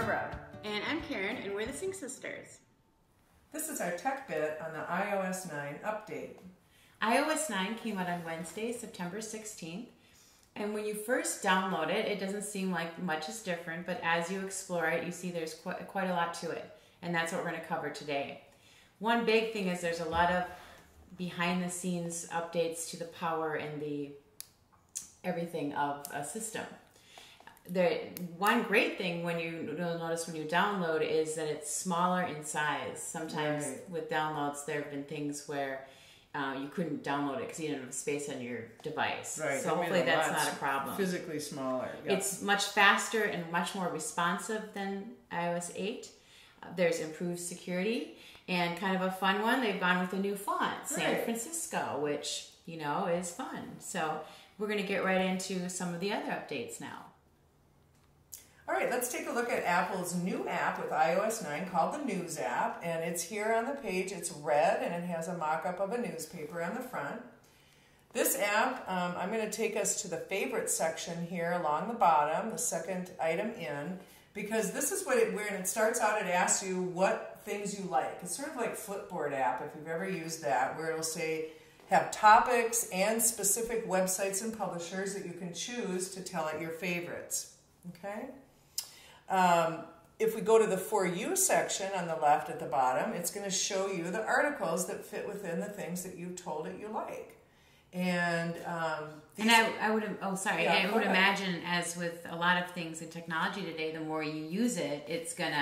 Barbara. And I'm Karen, and we're the Sync Sisters. This is our tech bit on the iOS 9 update. iOS 9 came out on Wednesday, September 16th. And when you first download it, it doesn't seem like much is different, but as you explore it, you see there's quite, quite a lot to it. And that's what we're going to cover today. One big thing is there's a lot of behind the scenes updates to the power and the everything of a system. The one great thing when you notice when you download is that it's smaller in size. Sometimes Right. with downloads, there have been things where uh, you couldn't download it because you didn't have space on your device. So they hopefully that's not a problem. Physically smaller. yeah. It's much faster and much more responsive than iOS 8. Uh, There's improved security and kind of a fun one. They've gone with a new font, San Right. Francisco, which, you know, is fun. So we're going to get right into some of the other updates now. All right, let's take a look at Apple's new app with iOS 9 called the News app. And it's here on the page. It's red and it has a mock up of a newspaper on the front. This app, um, I'm going to take us to the favorite section here along the bottom, the second item in, because this is what it, when it starts out, it asks you what things you like. It's sort of like Flipboard app, if you've ever used that, where it'll say, have topics and specific websites and publishers that you can choose to tell it your favorites. Okay? Um, if we go to the For You section on the left at the bottom, it's going to show you the articles that fit within the things that you've told it you like. And um, And I, I would, oh, sorry, Yeah, I would ahead. imagine, as with a lot of things in technology today, the more you use it, it's going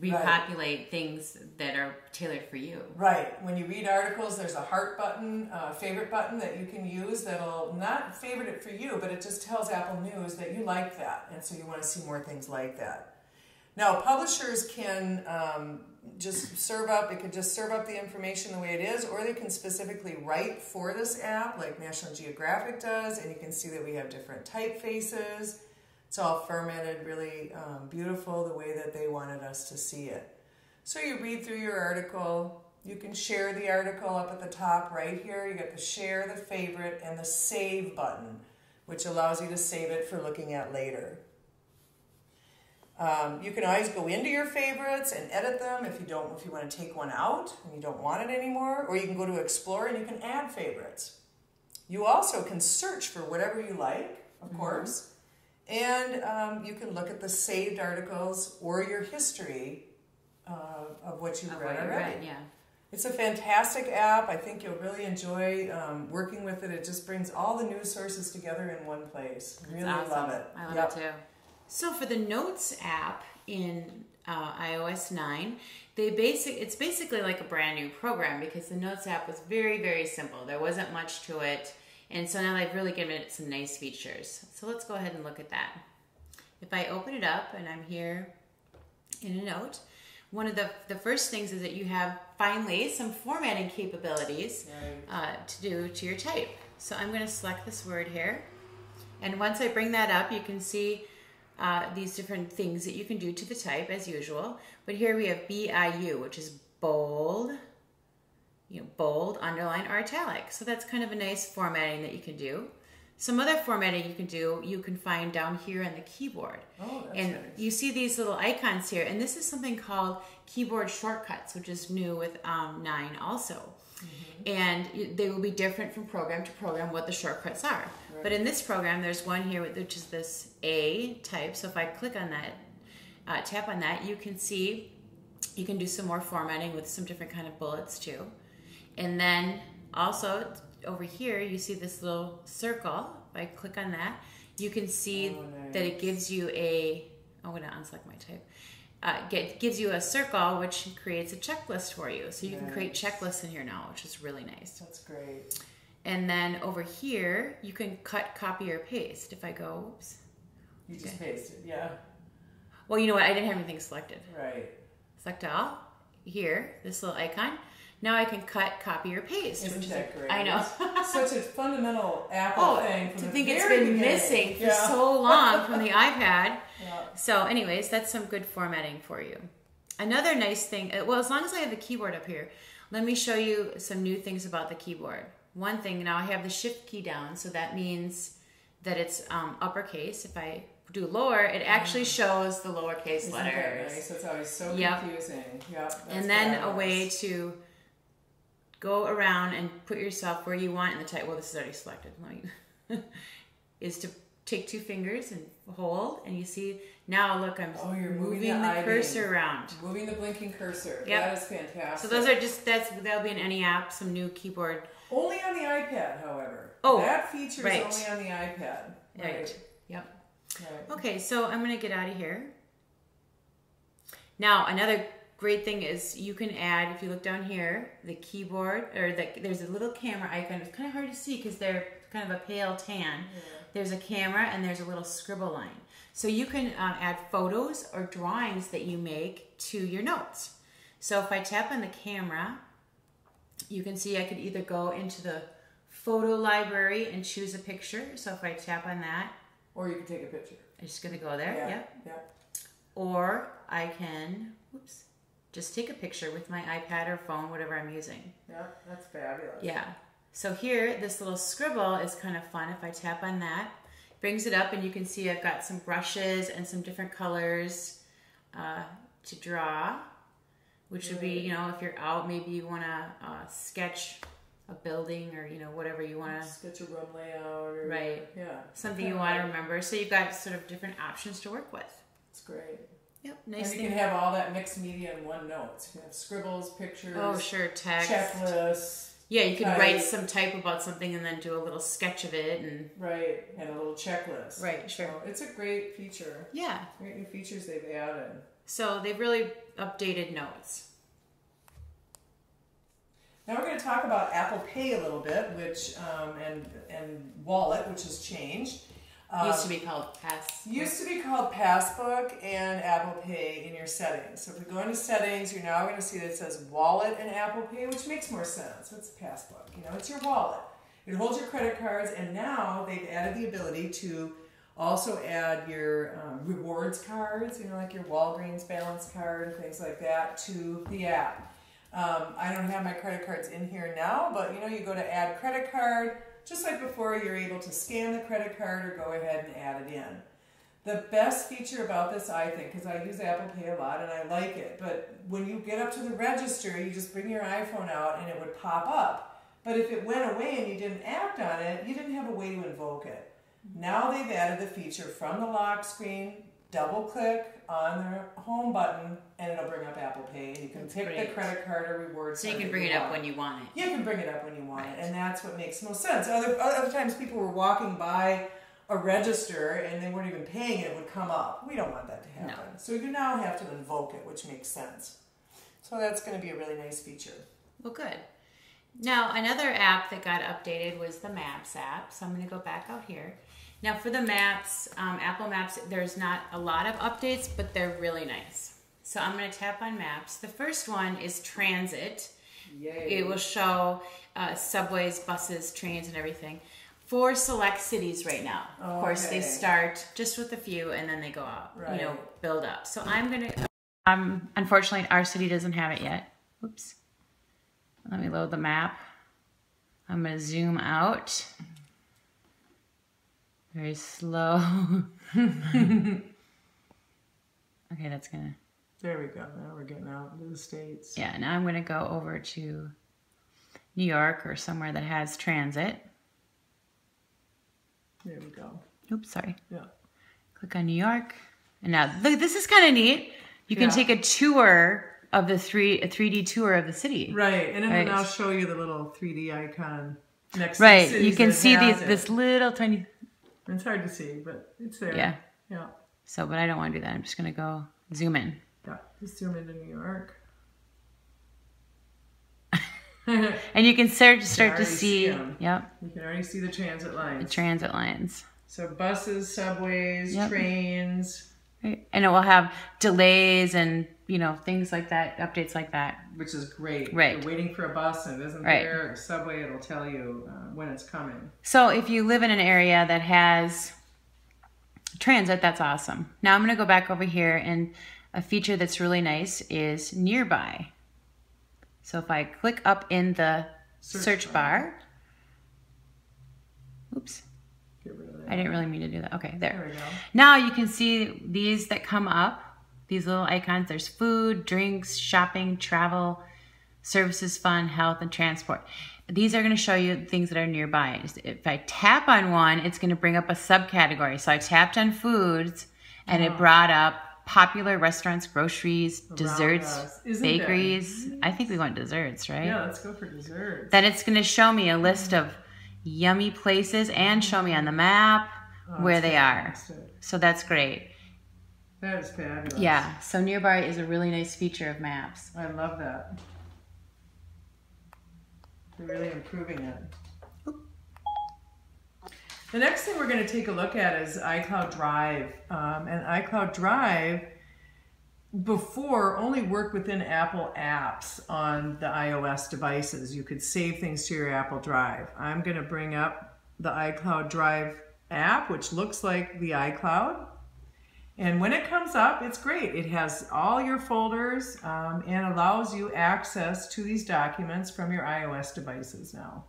repopulate things that are tailored for you. right, when you read articles, there's a heart button, a favorite button that you can use that'll not favorite it for you, but it just tells Apple News that you like that. And so you want to see more things like that. Now, publishers can um, just serve up, it could just serve up the information the way it is, or they can specifically write for this app, like National Geographic does, and you can see that we have different typefaces. It's all fermented really um, beautiful the way that they wanted us to see it. So you read through your article, you can share the article up at the top right here. You got the share, the favorite, and the save button, which allows you to save it for looking at later. Um, you can always go into your favorites and edit them if you don't if you want to take one out and you don't want it anymore, or you can go to explore and you can add favorites. You also can search for whatever you like, of course, and um, you can look at the saved articles or your history uh, of what you've Of read what you already. read, yeah. It's a fantastic app. I think you'll really enjoy um, working with it. It just brings all the news sources together in one place. Really That's love it. I love Yep. it too. So for the Notes app in uh, iOS 9, they basic it's basically like a brand new program because the Notes app was very very simple. There wasn't much to it, and so now they've really given it some nice features. So let's go ahead and look at that. If I open it up and I'm here in a note, one of the the first things is that you have finally some formatting capabilities uh, to do to your type. So I'm going to select this word here. And once I bring that up, you can see uh, these different things that you can do to the type as usual. But here we have BIU, which is bold, you know, bold, underline, or italic. So that's kind of a nice formatting that you can do. Some other formatting you can do, you can find down here on the keyboard. Oh, that's and nice. you see these little icons here, and this is something called keyboard shortcuts, which is new with um, 9 also. Mm-hmm. And they will be different from program to program what the shortcuts are. Right. But in this program, there's one here which is this A type. So if I click on that, uh, tap on that, you can see you can do some more formatting with some different kind of bullets too. And then also over here, you see this little circle. If I click on that, you can see Oh, nice. that it gives you a. I'm going to unselect my type. Uh, get, gives you a circle which creates a checklist for you. So you can create checklists in here now, which is really nice. That's great. And then over here, you can cut, copy, or paste. If I go, oops. You just Okay. pasted, yeah, Well, you know what? I didn't have anything selected. right. Select all. Here, this little icon. Now I can cut, copy, or paste. Isn't which is that great? I know. Such a fundamental Apple oh, thing. From to think it's been beginning. missing for Yeah. so long from the iPad. Yeah. So, anyways, that's some good formatting for you. Another nice thing, uh, well, as long as I have the keyboard up here, let me show you some new things about the keyboard. One thing, now I have the shift key down, so that means that it's um, uppercase. If I do lower, it actually shows the lowercase Isn't that letters. nice? That's always so Yep. confusing. Yep. that's and then a way to go around and put yourself where you want in the type. Well, this is already selected. Is to take two fingers and hold, and you see now. Look, I'm Oh, you're moving moving the the cursor around. moving the blinking cursor. Yep. That is fantastic. So those are just that's that'll be in any app. Some new keyboard. only on the iPad, however. Oh, that feature right. is only on the iPad. Right. Yep. Right. Okay, so I'm gonna get out of here. Now another great thing is you can add if you look down here the keyboard or the, there's a little camera icon. It's kind of hard to see because they're kind of a pale tan. There's a camera and there's a little scribble line. So you can um, add photos or drawings that you make to your notes. So if I tap on the camera, you can see I could either go into the photo library and choose a picture. So if I tap on that, Or you can take a picture. I'm just gonna go there. Yeah. Yep. Yeah. Or I can, whoops, just take a picture with my iPad or phone, whatever I'm using. Yeah. That's fabulous. Yeah. So here, this little scribble is kind of fun. If I tap on that, brings it up and you can see I've got some brushes and some different colors uh, to draw, which would be, you know, if you're out, maybe you want to uh, sketch a building or, you know, whatever you want to, Sketch a room layout or Right. Yeah. something you want to remember. So you've got sort of different options to work with. It's great. Yep. Nice and you thing. can have all that mixed media in one note. So you can have scribbles, pictures, Oh, sure. Text. checklists, Yeah, you can Type. write some type about something and then do a little sketch of it, and right, and a little checklist. Right, sure. So it's a great feature. yeah. Great new features they've added. So they've really updated notes. Now we're going to talk about Apple Pay a little bit, which um, and and Wallet, which has changed. Um, Used to be called Pass. Used to be called Passbook and Apple Pay in your settings. So if we go into settings, you're now going to see that it says Wallet and Apple Pay, which makes more sense. What's Passbook? You know, it's your wallet. It holds your credit cards, and now they've added the ability to also add your um, rewards cards, you know, like your Walgreens balance card and things like that, to the app. Um, I don't have my credit cards in here now, but you know, you go to add credit card, just like before, you're able to scan the credit card or go ahead and add it in. The best feature about this, I think, because I use Apple Pay a lot and I like it, but when you get up to the register, you just bring your iPhone out and it would pop up. But if it went away and you didn't act on it, you didn't have a way to invoke it. Now they've added the feature from the lock screen, double click on the home button, and it'll bring up Apple Pay. You can That's pick the credit card or reward So you can bring it up want. when you want it. You can bring it up when you want Right. it, and that's what makes most sense. Other other times, people were walking by a register and they weren't even paying, and it would come up. We don't want that to happen. No. So you now have to invoke it, which makes sense. So that's going to be a really nice feature. Well, good. Now, another app that got updated was the Maps app. So I'm going to go back out here. Now, for the Maps, um, Apple Maps, there's not a lot of updates, but they're really nice. So I'm going to tap on Maps. The first one is Transit. Yay! It will show uh, subways, buses, trains, and everything for select cities right now. Of course, they start just with a few and then they go out, you know, build up. So I'm going to, um, unfortunately, our city doesn't have it yet. Oops. Let me load the map. I'm going to zoom out. Very slow. okay, that's going to. There we go. Now we're getting out into the states. Yeah, now I'm going to go over to New York or somewhere that has transit. There we go. Oops, sorry. Yeah. Click on New York. And now, look, this is kind of neat. You can Yeah. take a tour of the three, a 3D tour of the city. Right, and it Right. will now show you the little 3D icon next. Right. to the You can see these, it. this little tiny. It's hard to see, but it's there. Yeah. Yeah. So, but I don't want to do that. I'm just going to go zoom in. Yeah. Just zoom into New York. And you can start, to start to see see, yep, You can already see the transit lines. the transit lines. so buses, subways, Yep. trains, Right. And it will have delays and, you know, things like that, updates like that. which is great. Right. You're waiting for a bus and it isn't Right. there, or subway, it'll tell you uh, when it's coming. So if you live in an area that has transit, that's awesome. Now I'm going to go back over here and a feature that's really nice is nearby. So if I click up in the Search search, bar. bar, oops, Get rid of that. I didn't really mean to do that. Okay, there. There we go. Now you can see these that come up, these little icons. There's food, drinks, shopping, travel, services, fun, health, and transport. These are going to show you things that are nearby. If I tap on one, it's going to bring up a subcategory. So I tapped on foods and it brought up popular restaurants, groceries, desserts, bakeries. I think we want desserts, right? Yeah, let's go for desserts. Then it's going to show me a list of yummy places and mm-hmm. show me on the map Oh, where they are. So that's great. That is fabulous. Yeah, so nearby is a really nice feature of maps. I love that. They're really improving it. The next thing we're going to take a look at is iCloud Drive. Um, and iCloud Drive before only worked within Apple apps on the iOS devices. You could save things to your Apple Drive. I'm going to bring up the iCloud Drive app, which looks like the iCloud. And when it comes up, it's great. It has all your folders um, and allows you access to these documents from your iOS devices now.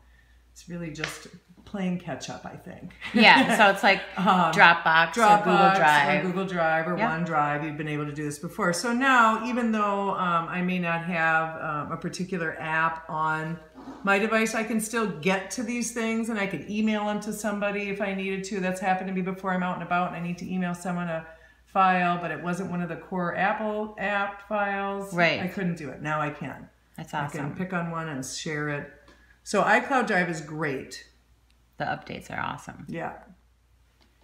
It's really just playing catch up, I think. Yeah, so it's like Um, Dropbox, or Dropbox Google Drive. or Google Drive or Yeah. OneDrive. You've been able to do this before. So now, even though um, I may not have um, a particular app on my device, I can still get to these things and I can email them to somebody if I needed to. That's happened to me before. I'm out and about and I need to email someone a file, but it wasn't one of the core Apple app files. Right. I couldn't do it. Now I can. That's awesome. I can pick on one and share it. So iCloud Drive is great. The updates are awesome. Yeah.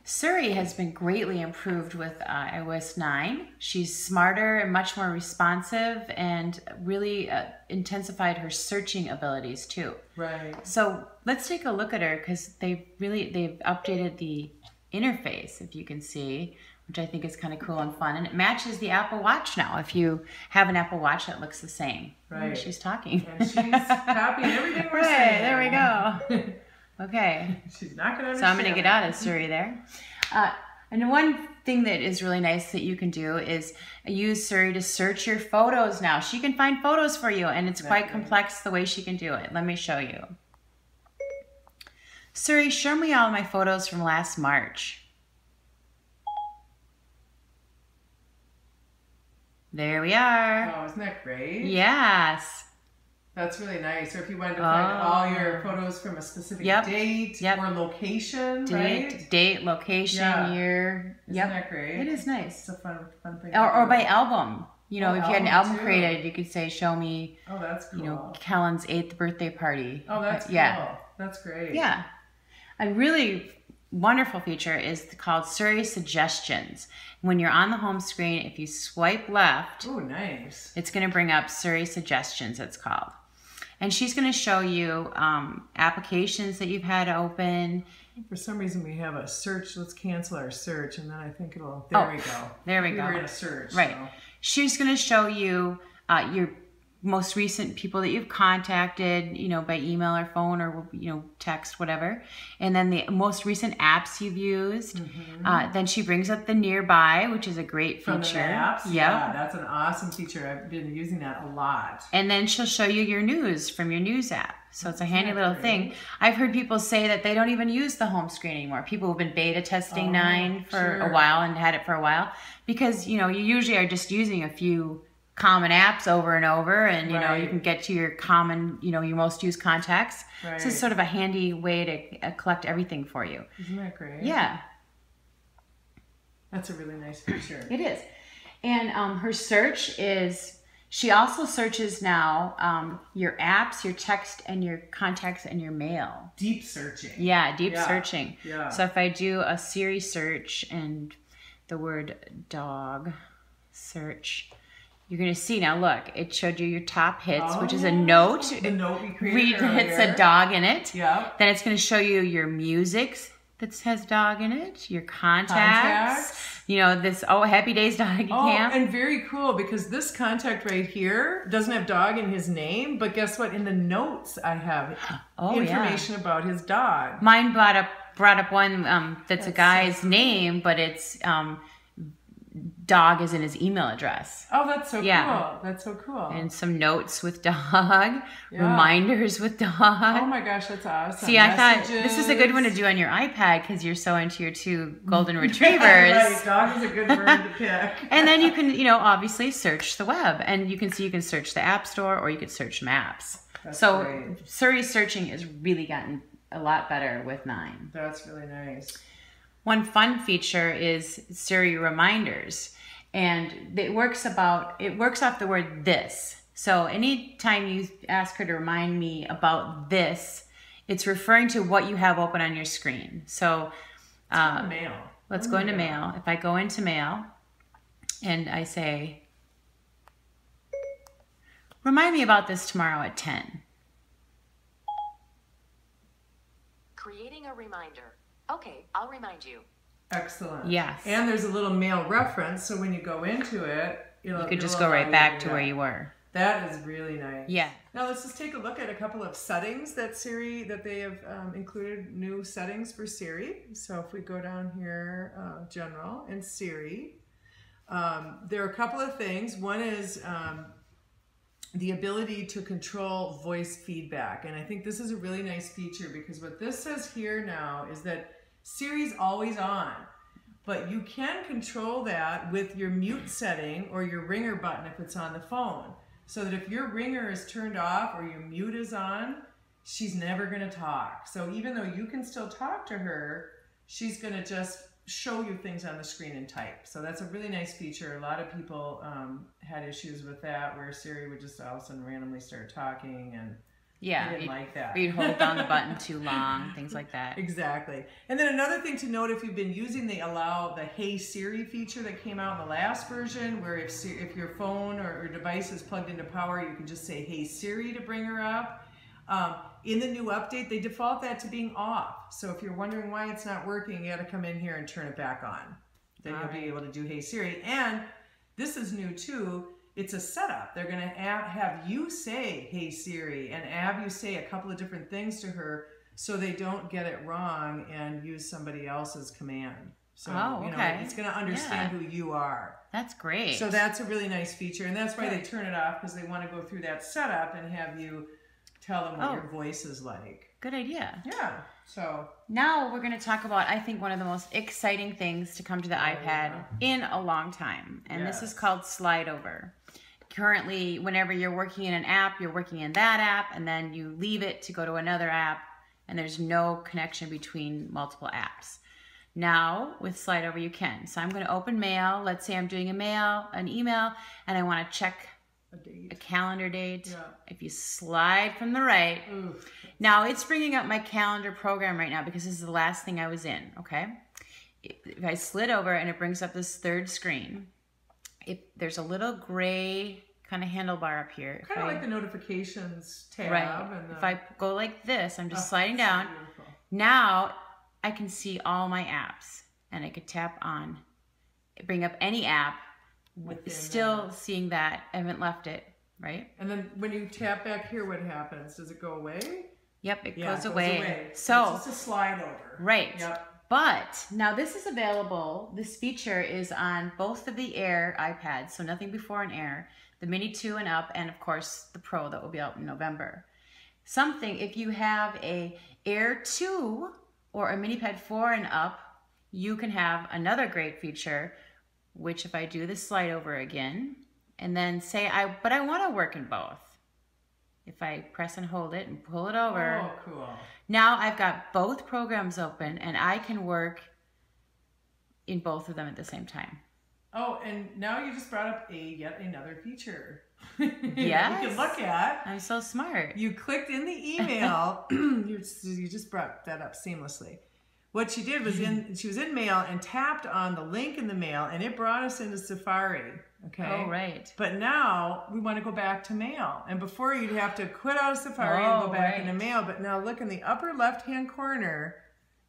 Siri has been greatly improved with uh, iOS 9. She's smarter and much more responsive and really uh, intensified her searching abilities too. Right. So let's take a look at her because they really they've updated the interface, if you can see, which I think is kind of cool and fun, and it matches the Apple Watch now. If you have an Apple Watch that looks the same, Right. She's talking. And she's copying everything we're right saying. there we go. Okay, She's not going to so I'm going to get out of Siri there. Uh, and one thing that is really nice that you can do is use Siri to search your photos now. She can find photos for you, and it's quite complex the way she can do it. Let me show you. Siri, show me all my photos from last March. There we are. Oh, isn't that great? Yes. That's really nice. Or if you wanted to find Oh. all your photos from a specific Yep. date Yep. or location, Date, right? date, location, Yeah. year. Isn't yep. that great? It is nice. It's a fun, fun thing. Or, or by album. You know, Oh, if you had an album album too. created, you could say, "Show me, Oh, that's cool. you know, Kellen's eighth birthday party." oh, that's cool. yeah, That's great. yeah. A really wonderful feature is called Siri Suggestions. When you're on the home screen, if you swipe left, Oh, nice. it's going to bring up Siri Suggestions. It's called, and she's going to show you um, applications that you've had open. For some reason, we have a search. Let's cancel our search, and then I think it'll. There Oh, we go. there we we go. were in a search. Right. so- She's going to show you uh, your most recent people that you've contacted, you know, by email or phone or you know text, whatever, and then the most recent apps you've used. Uh, then she brings up the nearby, which is a great Mm-hmm. From feature. the apps. Yep. Yeah, that's an awesome feature. I've been using that a lot. And then she'll show you your news from your news app. So it's a handy little thing. I've heard people say that they don't even use the home screen anymore. People who've been beta testing Oh, Nine for sure. a while and had it for a while because you know you usually are just using a few common apps over and over, and you know you can get to your common, you know, your most used contacts. So Right. it's sort of a handy way to uh, collect everything for you. Isn't that great? Yeah. That's a really nice feature. It is. And um, her search is, she also searches now um, your apps, your text, and your contacts and your mail. Deep searching. Yeah, deep Yeah, searching. yeah. So if I do a Siri search and the word dog search, you're going to see now, look, it showed you your top hits, which is a Oh, note. The note we created Read, it earlier. said dog in it. Yeah. Then it's going to show you your music that has dog in it, your contacts. Contacts. You know, this, oh, Happy Days Doggy Oh, Camp. and very cool because this contact right here doesn't have dog in his name, but guess what? In the notes, I have Oh, yeah. information about his dog. Mine brought up brought up one um, that's, a guy's name, but it's um, dog is in his email address. Oh, that's so Yeah. cool. That's so cool. And some notes with dog, Yeah. reminders with dog. oh my gosh, that's awesome. See, I thought this is a good one to do on your iPad because you're so into your two golden Yeah, retrievers. right. Dog is a good word to pick. And then you can, you know, obviously search the web, and you can see you can search the App Store or you can search Maps. That's so great. Siri searching has really gotten a lot better with nine. That's really nice. One fun feature is Siri reminders, and it works about it works off the word this. So anytime you ask her to remind me about this, it's referring to what you have open on your screen. So uh, mail. let's Oh, go into yeah. mail. If I go into mail and I say, remind me about this tomorrow at 10. Creating a reminder. Okay, I'll remind you. Excellent. Yes. And there's a little mail reference, so when you go into it, it'll, You could just go right back to where you were. That is really nice. Yeah. Now let's just take a look at a couple of settings that Siri that they have um, included new settings for Siri. So if we go down here, uh, General and Siri, um, there are a couple of things. One is um, the ability to control voice feedback, and I think this is a really nice feature because what this says here now is that Siri's always on. But you can control that with your mute setting or your ringer button if it's on the phone. So that if your ringer is turned off or your mute is on, she's never going to talk. So even though you can still talk to her, she's going to just show you things on the screen and type. So that's a really nice feature. A lot of people um, had issues with that where Siri would just all of a sudden randomly start talking and Yeah. I didn't you'd- like that. Or you'd hold down the button too long, things like that. Exactly. And then another thing to note if you've been using the allow the Hey Siri feature that came out in the last version, where if if your phone or, or device is plugged into power, you can just say Hey Siri to bring her up. Um, in the new update, they default that to being off. So if you're wondering why it's not working, you got to come in here and turn it back on. Then you'll be able to do Hey Siri. And this is new too. It's a setup. They're going to have you say Hey Siri and have you say a couple of different things to her so they don't get it wrong and use somebody else's command. So Oh, you know, it's going to understand who you are. That's great. So that's a really nice feature, and that's why they turn it off because they want to go through that setup and have you tell them what Oh. your voice is like. Good idea. Yeah. So Now we're going to talk about, I think, one of the most exciting things to come to the iPad Oh, yeah. in a long time. And this is called Slide Over. Currently, whenever you're working in an app, you're working in that app, and then you leave it to go to another app, and there's no connection between multiple apps. Now, with Slide Over, you can. So I'm going to open mail. Let's say I'm doing a mail, an email, and I want to check a a calendar date. Yeah. If you slide from the right, Oof. now it's bringing up my calendar program right now because this is the last thing I was in. Okay, if I slid over and it brings up this third screen, if there's a little gray kind of handlebar up here. Kind of I- like the notifications tab. right. And the, If I go like this, I'm just Oh, sliding down. beautiful. Now I can see all my apps, and I could tap on, bring up any app. With Within still that. seeing that, I haven't left it. Right. And then when you tap back here, what happens? Does it go away? Yep, it Yeah, goes, it away. It's So just a slide over. Right. Yep. But now this is available. This feature is on both of the Air iPads, so nothing before an Air, the Mini 2 and up, and of course the Pro that will be out in November. Something, if you have a Air 2 or a mini pad 4 and up, you can have another great feature, which if I do the slide over again, and then say, I, but I want to work in both. If I press and hold it and pull it over, Oh, cool. now I've got both programs open and I can work in both of them at the same time. Oh, and now you just brought up a yet another feature. that you can look at. I'm so smart. You clicked in the email. you just brought that up seamlessly. What she did was in she was in mail and tapped on the link in the mail, and it brought us into Safari. Okay. Oh, right. But now we want to go back to mail, and before you'd have to quit out of Safari and Oh, go back right. into mail. But now look in the upper left-hand corner,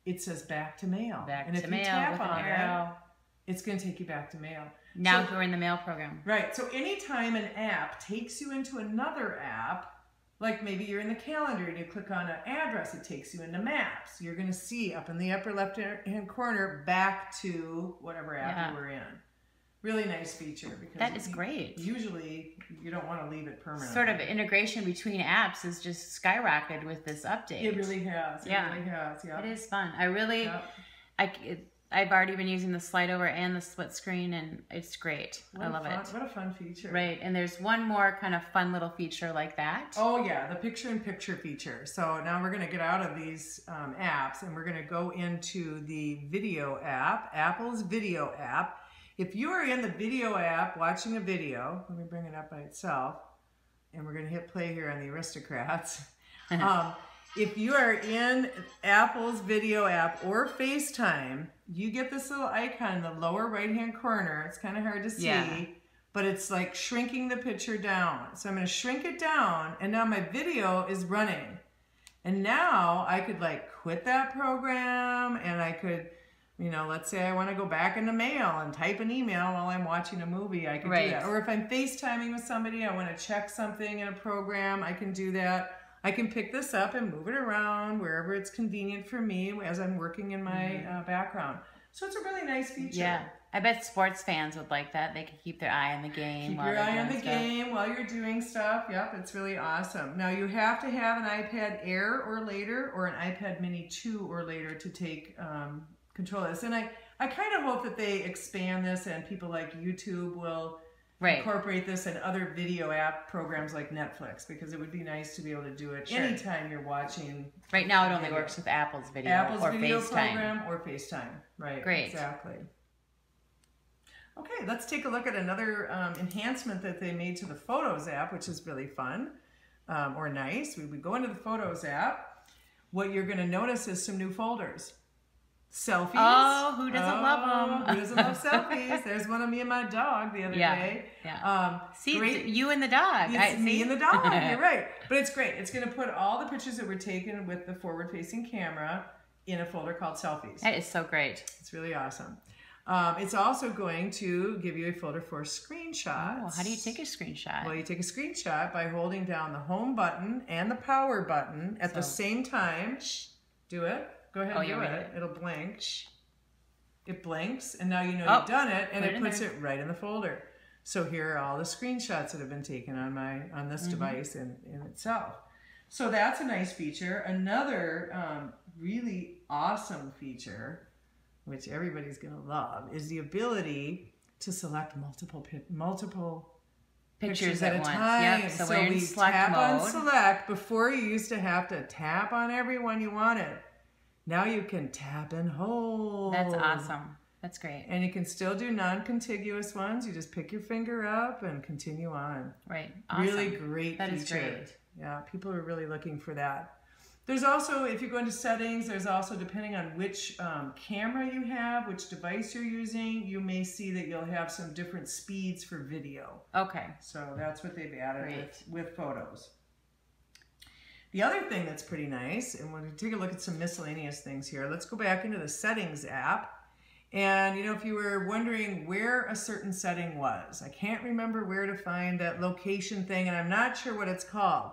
it says back to mail. Back and to if mail you tap on it, it's going to take you back to mail. Now So- we're in the mail program. Right. So anytime an app takes you into another app, like maybe you're in the calendar and you click on an address, it takes you into maps. You're going to see up in the upper left hand corner back to whatever app Yeah. you were in. Really nice feature because That is great. Usually, you don't want to leave it permanent. Sort of integration between apps is just skyrocketed with this update. It really has. It Yeah. really has. Yeah. It is fun. I really. I, it, I've already been using the slide over and the split screen, and it's great. What I love fun, it. What a fun feature. Right, and there's one more kind of fun little feature like that. Oh yeah, the picture-in-picture feature. So now we're going to get out of these um, apps and we're going to go into the video app, Apple's video app. If you are in the video app watching a video, let me bring it up by itself, and we're going to hit play here on the Aristocrats. um, if you are in Apple's video app or FaceTime, you get this little icon in the lower right-hand corner. It's kind of hard to see Yeah. but it's like shrinking the picture down. So I'm going to shrink it down, and now my video is running. And now I could like quit that program, and I could, you know, let's say I want to go back into mail and type an email while I'm watching a movie, I could Right. do that. Or if I'm FaceTiming with somebody, I want to check something in a program, I can do that. I can pick this up and move it around wherever it's convenient for me as I'm working in my uh, background. So it's a really nice feature. Yeah, I bet sports fans would like that. They can keep their eye on the game. Keep while your eye on the stuff. game while you're doing stuff. Yep, it's really awesome. Now you have to have an iPad Air or later, or an iPad Mini 2 or later to take um, control of this. And I, I kind of hope that they expand this and people like YouTube will Right. incorporate this in other video app programs like Netflix because it would be nice to be able to do it Sure. anytime you're watching Right now, it only Video. works with Apple's video Apple's or video FaceTime. program or FaceTime. Right. Great. Exactly. Okay, let's take a look at another um, enhancement that they made to the Photos app, which is really fun um, or nice. We would go into the Photos app. What you're going to notice is some new folders. Selfies. Oh, who doesn't love them? Who doesn't love selfies? There's one of me and my dog the other Yeah, day. yeah. Um, See, great. you and the dog. It's I, me see? and the dog. You're right. But it's great. It's going to put all the pictures that were taken with the forward facing camera in a folder called selfies. That is so great. It's really awesome. Um, it's also going to give you a folder for screenshots. Oh, how do you take a screenshot? Well, you take a screenshot by holding down the home button and the power button at the same time. Do it. Go ahead Oh, and you do me it. It'll blink. It blinks, and now you know Oh, you've done it, and it, it puts there. it right in the folder. So here are all the screenshots that have been taken on my on this Mm-hmm. device in, in itself. So that's a nice feature. Another um, really awesome feature, which everybody's going to love, is the ability to select multiple pi- multiple Pictures, at, a once. time. Yep. So, we're we tap mode. on select. Before you used to have to tap on everyone you wanted. Now you can tap and hold. That's awesome. That's great. And you can still do non-contiguous ones. You just pick your finger up and continue on. Right. Awesome. Really great That is feature. great. Yeah, people are really looking for that. There's also, if you go into settings, there's also, depending on which um, camera you have, which device you're using, you may see that you'll have some different speeds for video. Okay. So that's what they've added with, with photos. The other thing that's pretty nice, and we're to take a look at some miscellaneous things here. Let's go back into the settings app. And you know, if you were wondering where a certain setting was, I can't remember where to find that location thing, and I'm not sure what it's called.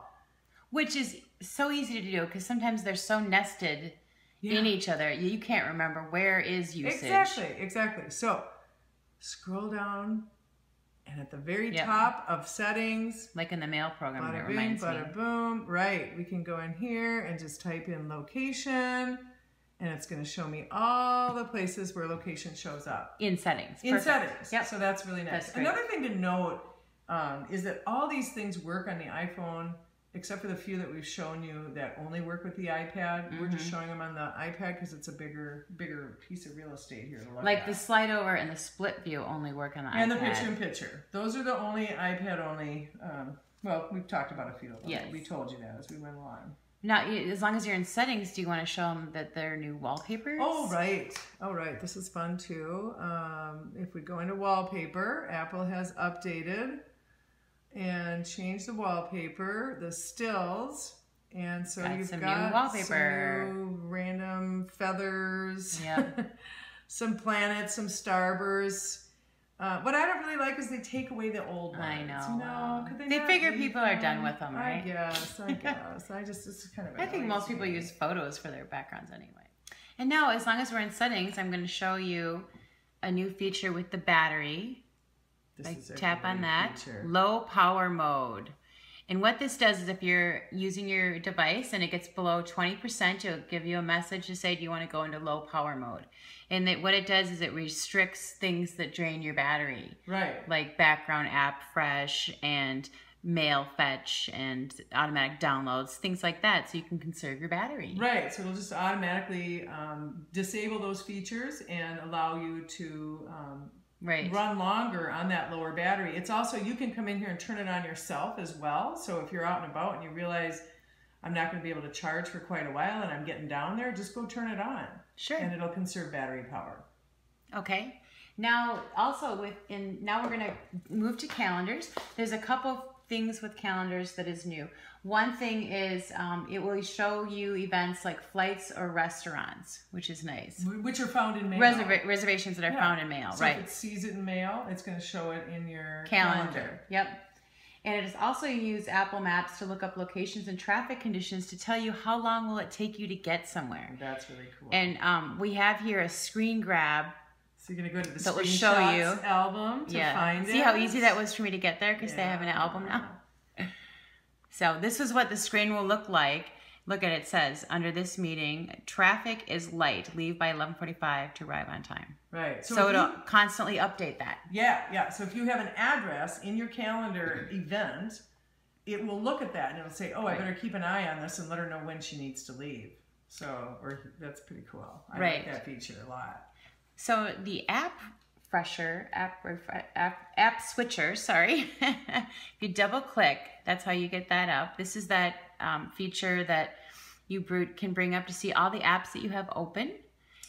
Which is so easy to do because sometimes they're so nested in each other. You, you can't remember where is usage. Exactly, exactly. So scroll down, and at the very Yep. top of settings, Like in the mail program, it Bada boom, reminds me. bada boom. Right. We can go in here and just type in location, and it's going to show me all the places where location shows up In settings. in Perfect. settings. Yep. So that's really nice. That's. Another thing to note um, is that all these things work on the iPhone, except for the few that we've shown you that only work with the iPad. We're Mm-hmm. just showing them on the iPad because it's a bigger, bigger piece of real estate here Like at. the slide over and the split view only work on the and the picture in picture. Those are the only iPad only. Um, well, we've talked about a few of them. Yes. We told you that as we went along. Now, as long as you're in settings, do you want to show them that they're new wallpapers? Oh, right. Oh, right. This is fun too. Um, if we go into wallpaper, Apple has updated and change the wallpaper, the stills. And so Got you've some new got wallpaper. some new random feathers, Yep. some planets, some starbursts. Uh, what I don't really like is they take away the old ones. I know. You know, could they, They figure people are done with them, I right? guess. I guess. I just it's kind of. I think most people use photos for their backgrounds anyway. And now, as long as we're in settings, I'm going to show you a new feature with the battery. This Like tap on that. feature. Low power mode. And what this does is if you're using your device and it gets below 20%, it'll give you a message to say, do you want to go into low power mode? And that what it does is it restricts things that drain your battery, Right. like background app fresh and mail fetch and automatic downloads, things like that, so you can conserve your battery. Right, so it'll just automatically um, disable those features and allow you to um, Right. run longer on that lower battery. It's also, you can come in here and turn it on yourself as well. So if you're out and about and you realize I'm not going to be able to charge for quite a while and I'm getting down there, just go turn it on. Sure. And it'll conserve battery power. Okay. Now, also with in now we're gonna move to calendars. There's a couple things with calendars that is new. One thing is um, it will show you events like flights or restaurants, which is nice. Which are found in mail. Reserva- reservations that are Yeah. found in mail, So right? if it sees it in mail, it's going to show it in your calendar. calendar. Yep. And it is also use Apple Maps to look up locations and traffic conditions to tell you how long will it take you to get somewhere. That's really cool. And um, we have here a screen grab so you're going to go to the So screenshots show you. album to find it. See how easy that was for me to get there because they have an album now. So this is what the screen will look like. Look at it, it says under this meeting, traffic is light. Leave by 11:45 to arrive on time. Right. So, if it'll you- constantly update that. Yeah, yeah. So if you have an address in your calendar event, it will look at that and it'll say, "Oh, I Right. better keep an eye on this and let her know when she needs to leave." So, or that's pretty cool. I Right. like that feature a lot. So the app fresher, app app, app switcher, sorry. if you double click, that's how you get that up. This is that um, feature that you can bring up to see all the apps that you have open.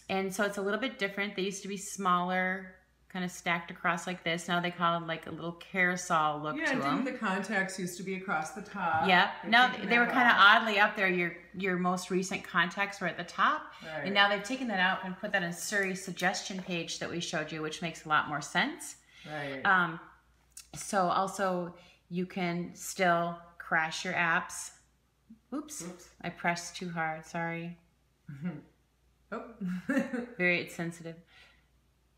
And so it's a little bit different. They used to be smaller, kind of stacked across like this. Now they call it like a little carousel look Yeah, to them. didn't the contacts used to be across the top? Yeah. They're Now taking they were kind of oddly up there. Your your most recent contacts were at the top, Right. and now they've taken that out and put that in Siri's suggestion page that we showed you, which makes a lot more sense. Right. Um, so also you can still crash your apps. Oops, Oops. I pressed too hard. Sorry. oh. Very sensitive.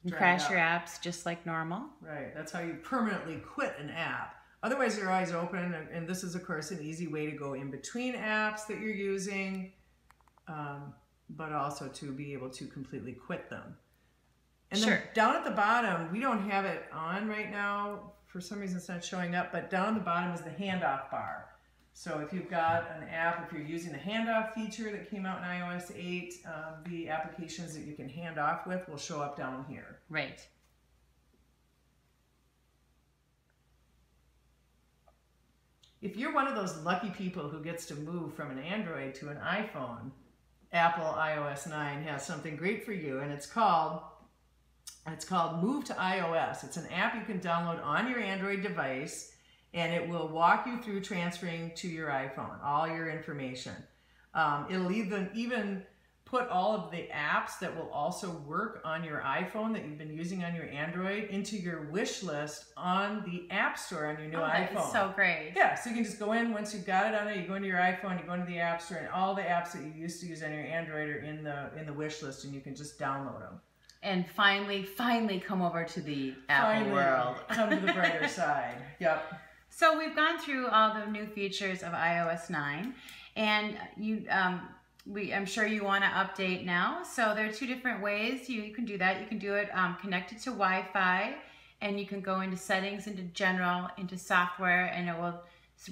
You can Drag it crash your apps just like normal. Right. That's how you permanently quit an app. Otherwise, your eyes open, and, and this is, of course, an easy way to go in between apps that you're using, um, but also to be able to completely quit them. And then Sure. down at the bottom, we don't have it on right now. For some reason, it's not showing up, but down the bottom is the handoff bar. So if you've got an app, if you're using the handoff feature that came out in iOS 8, um, the applications that you can hand off with will show up down here. Right. If you're one of those lucky people who gets to move from an Android to an iPhone, Apple iOS 9 has something great for you, and it's called it's called Move to iOS. It's an app you can download on your Android device, and it will walk you through transferring to your iPhone all your information. Um, it'll even even put all of the apps that will also work on your iPhone that you've been using on your Android into your wish list on the App Store on your new Oh, that iPhone. is so great. Yeah, so you can just go in once you've got it on there. You go into your iPhone, you go into the App Store, and all the apps that you used to use on your Android are in the in the wish list, and you can just download them. And finally, finally come over to the Apple Finally, world. come to the brighter side. Yep. So we've gone through all the new features of iOS 9, and you, um, we, I'm sure you want to update now. So there are two different ways you, you can do that. You can do it um, connected to Wi-Fi, and you can go into settings, into general, into software, and it will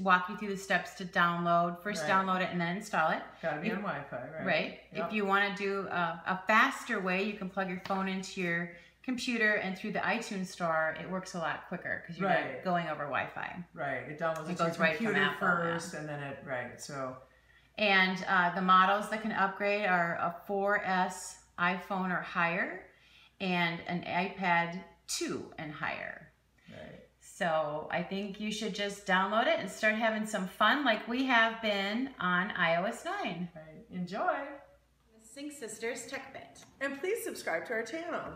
walk you through the steps to download. First, Right. download it and then install it. Gotta be If- on Wi-Fi, right? Right. Yep. If you want to do a, a faster way, you can plug your phone into your computer and through the iTunes store, it works a lot quicker because you're Right. not going over Wi-Fi. Right. It downloads It goes right from computer Apple, first, and then it right. So And uh, the models that can upgrade are a 4S iPhone or higher and an iPad 2 and higher. right. So I think you should just download it and start having some fun like we have been on iOS 9. Right. Enjoy, Sync Sisters Tech Bit. and please subscribe to our channel.